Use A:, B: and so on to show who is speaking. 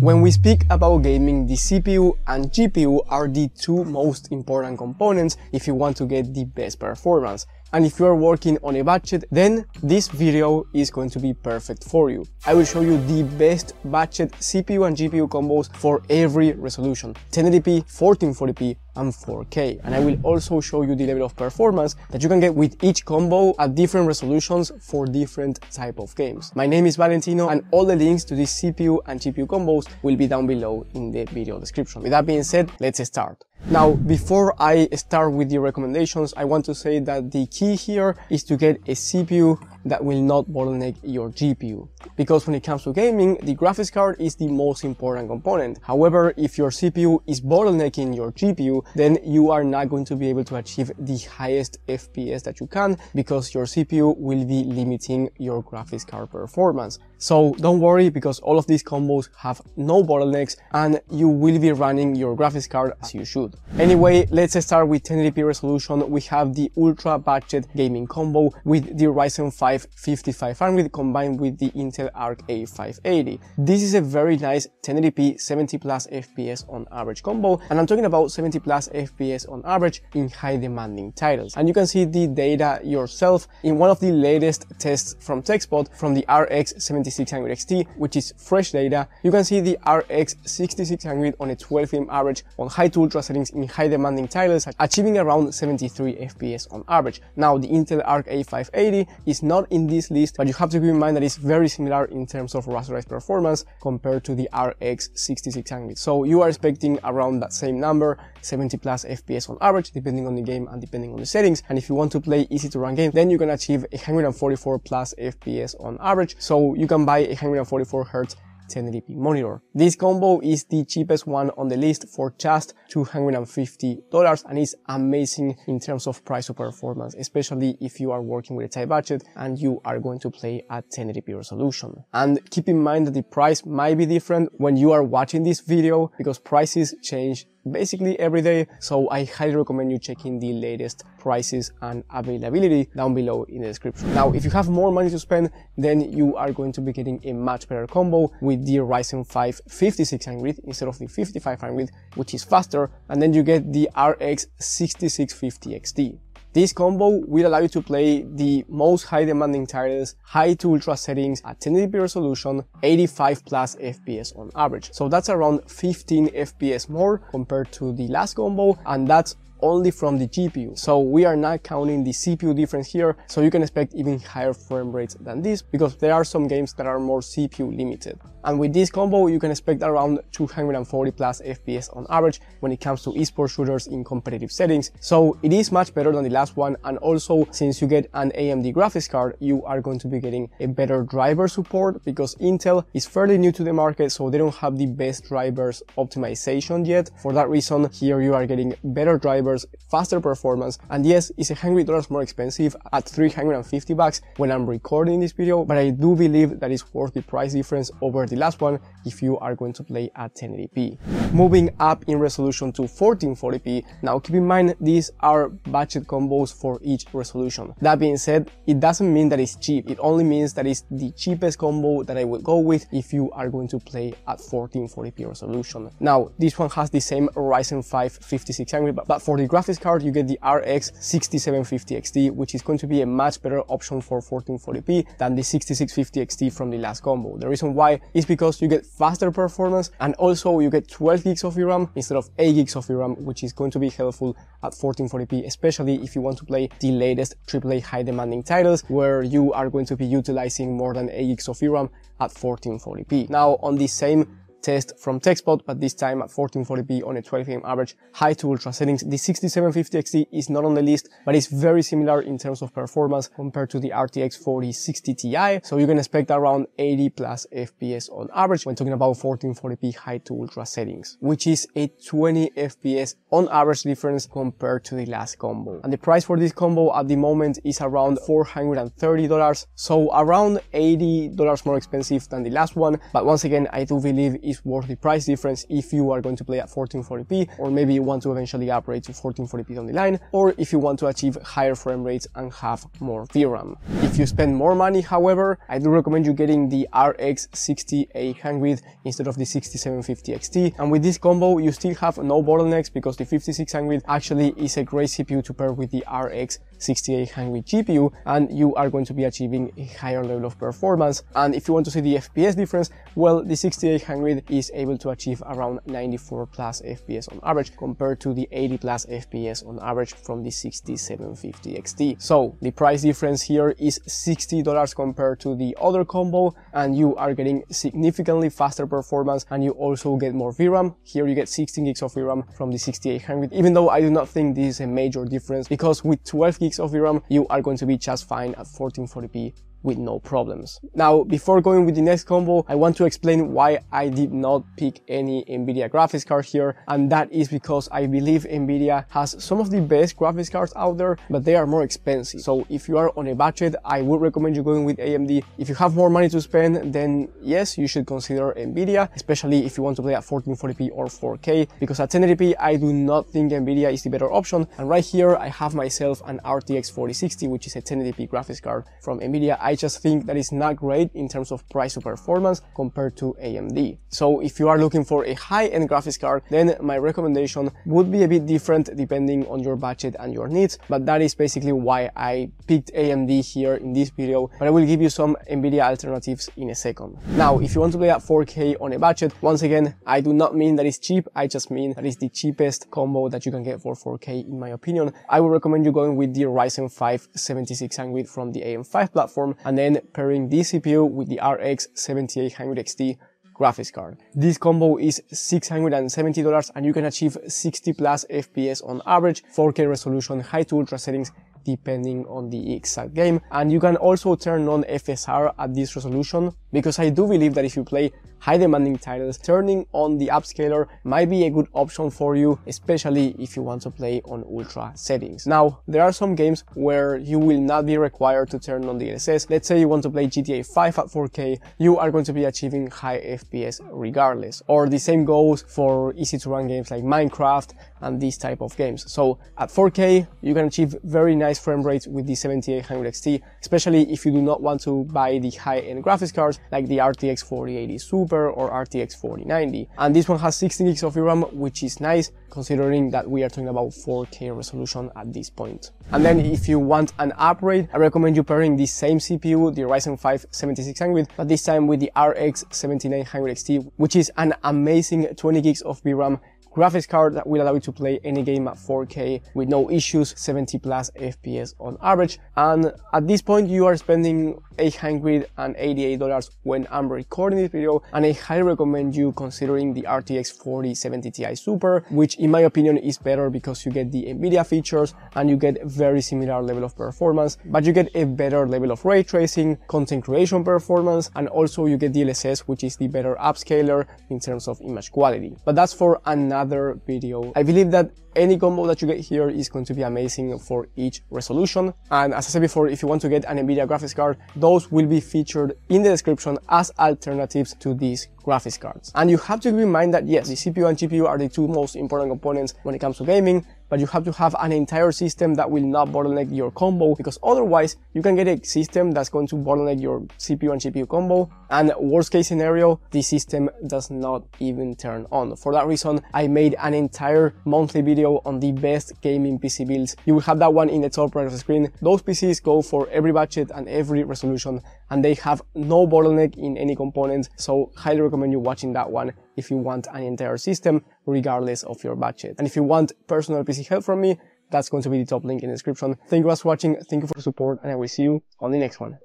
A: When we speak about gaming, the CPU and GPU are the two most important components if you want to get the best performance. And if you are working on a budget, then this video is going to be perfect for you. I will show you the best budget CPU and GPU combos for every resolution, 1080p, 1440p, and 4K. And I will also show you the level of performance that you can get with each combo at different resolutions for different type of games. My name is Valentino and all the links to these CPU and GPU combos will be down below in the video description. With that being said, let's start. Now, before I start with the recommendations, I want to say that the key here is to get a CPU that will not bottleneck your GPU. Because when it comes to gaming, the graphics card is the most important component. However, if your CPU is bottlenecking your GPU, then you are not going to be able to achieve the highest FPS that you can because your CPU will be limiting your graphics card performance. So don't worry because all of these combos have no bottlenecks and you will be running your graphics card as you should. Anyway, let's start with 1080p resolution. We have the ultra budget gaming combo with the Ryzen 5 5500 combined with the Intel Arc A580. This is a very nice 1080p 70 plus FPS on average combo and I'm talking about 70 plus FPS on average in high demanding titles. And you can see the data yourself in one of the latest tests from TechSpot from the RX 7600 XT, which is fresh data. You can see the RX 6600 on a 12 frame average on high to ultra settings in high demanding titles, achieving around 73 FPS on average. Now the Intel Arc A580 is not in this list, but you have to keep in mind that it's very similar in terms of rasterized performance compared to the RX 6600. So you are expecting around that same number, 70 plus FPS on average, depending on the game and depending on the settings. And if you want to play easy to run games, then you can achieve 144 plus FPS on average. So you can buy a 144 Hz 1080p monitor. This combo is the cheapest one on the list for just $250 and is amazing in terms of price to performance, especially if you are working with a tight budget and you are going to play at 1080p resolution. And keep in mind that the price might be different when you are watching this video because prices change basically every day. So I highly recommend you checking the latest prices and availability down below in the description. Now, if you have more money to spend, then you are going to be getting a much better combo with the Ryzen 5 5600 instead of the 5500, which is faster. And then you get the RX 6650 XT. This combo will allow you to play the most high demanding titles, high to ultra settings at 1080p resolution, 85 plus FPS on average. So that's around 15 FPS more compared to the last combo and that's only from the GPU. So we are not counting the CPU difference here, so you can expect even higher frame rates than this because there are some games that are more CPU limited. And with this combo, you can expect around 240 plus FPS on average when it comes to esports shooters in competitive settings. So it is much better than the last one. And also, since you get an AMD graphics card, you are going to be getting a better driver support because Intel is fairly new to the market, so they don't have the best drivers optimization yet. For that reason, here you are getting better drivers, faster performance, and yes, it's a hundred dollars more expensive at 350 bucks when I'm recording this video, but I do believe that it's worth the price difference over the last one if you are going to play at 1080p. Moving up in resolution to 1440p, now keep in mind these are budget combos for each resolution. That being said, it doesn't mean that it's cheap, it only means that it's the cheapest combo that I would go with if you are going to play at 1440p resolution. Now, this one has the same Ryzen 5 5600, but for the graphics card you get the RX 6750 XT, which is going to be a much better option for 1440p than the 6650 XT from the last combo. The reason why is because you get faster performance and also you get 12 gigs of VRAM instead of 8 gigs of VRAM, which is going to be helpful at 1440p, especially if you want to play the latest AAA high demanding titles where you are going to be utilizing more than 8 gigs of VRAM at 1440p. Now on the same test from TechSpot, but this time at 1440p on a 12 frame average, high to ultra settings. The 6750 XT is not on the list, but it's very similar in terms of performance compared to the RTX 4060 Ti. So you can expect around 80 plus FPS on average when talking about 1440p high to ultra settings, which is a 20 FPS on average difference compared to the last combo. And the price for this combo at the moment is around $430, so around $80 more expensive than the last one. But once again, I do believe is worth the price difference if you are going to play at 1440p or maybe you want to eventually upgrade to 1440p down the line or if you want to achieve higher frame rates and have more VRAM. If you spend more money, however, I do recommend you getting the RX 6800 instead of the 6750 XT. And with this combo, you still have no bottlenecks because the 5600 actually is a great CPU to pair with the RX 6800 GPU and you are going to be achieving a higher level of performance. And if you want to see the FPS difference, well, the 6800 is able to achieve around 94 plus FPS on average compared to the 80 plus FPS on average from the 6750 XT. So the price difference here is $60 compared to the other combo and you are getting significantly faster performance and you also get more VRAM. Here you get 16 gigs of VRAM from the 6800 even though I do not think this is a major difference because with 12 gigs of VRAM you are going to be just fine at 1440p with no problems. Now, before going with the next combo, I want to explain why I did not pick any NVIDIA graphics card here, and that is because I believe NVIDIA has some of the best graphics cards out there, but they are more expensive. So if you are on a budget, I would recommend you going with AMD. If you have more money to spend, then yes, you should consider NVIDIA, especially if you want to play at 1440p or 4K, because at 1080p, I do not think NVIDIA is the better option. And right here, I have myself an RTX 4060, which is a 1080p graphics card from NVIDIA. I just think that is not great in terms of price to performance compared to AMD. So if you are looking for a high-end graphics card, then my recommendation would be a bit different depending on your budget and your needs, but that is basically why I picked AMD here in this video, but I will give you some NVIDIA alternatives in a second. Now, if you want to play at 4K on a budget, once again, I do not mean that it's cheap, I just mean that it's the cheapest combo that you can get for 4K in my opinion. I would recommend you going with the Ryzen 5 7600 from the AM5 platform and then pairing this CPU with the RX 7800 XT graphics card. This combo is $670 and you can achieve 60 plus FPS on average, 4K resolution, high to ultra settings, depending on the exact game. And you can also turn on FSR at this resolution because I do believe that if you play high demanding titles, turning on the upscaler might be a good option for you, especially if you want to play on ultra settings. Now, there are some games where you will not be required to turn on DLSS. Let's say you want to play GTA 5 at 4K, you are going to be achieving high FPS regardless. Or the same goes for easy to run games like Minecraft and these type of games. So at 4K, you can achieve very nice frame rates with the 7800 XT, especially if you do not want to buy the high-end graphics cards like the RTX 4080 Super or RTX 4090. And this one has 16 gigs of VRAM, which is nice considering that we are talking about 4K resolution at this point. And then if you want an upgrade, I recommend you pairing the same CPU, the Ryzen 5 7600, but this time with the RX 7900 XT, which is an amazing 20 gigs of VRAM graphics card that will allow you to play any game at 4K with no issues, 70 plus FPS on average. And at this point, you are spending $888 when I'm recording this video, and I highly recommend you considering the RTX 4070 Ti Super, which in my opinion is better because you get the Nvidia features and you get very similar level of performance, but you get a better level of ray tracing, content creation performance, and also you get DLSS, which is the better upscaler in terms of image quality. But that's for another another video. I believe that any combo that you get here is going to be amazing for each resolution. And as I said before, if you want to get an NVIDIA graphics card, those will be featured in the description as alternatives to these graphics cards. And you have to keep in mind that yes, the CPU and GPU are the two most important components when it comes to gaming, but you have to have an entire system that will not bottleneck your combo because otherwise you can get a system that's going to bottleneck your CPU and GPU combo and worst case scenario, the system does not even turn on. For that reason, I made an entire monthly video on the best gaming PC builds. You will have that one in the top right of the screen. Those PCs go for every budget and every resolution and they have no bottleneck in any components. So highly recommend you watching that one if you want an entire system regardless of your budget. And if you want personal PC help from me, that's going to be the top link in the description. Thank you guys for watching. Thank you for the support and I will see you on the next one.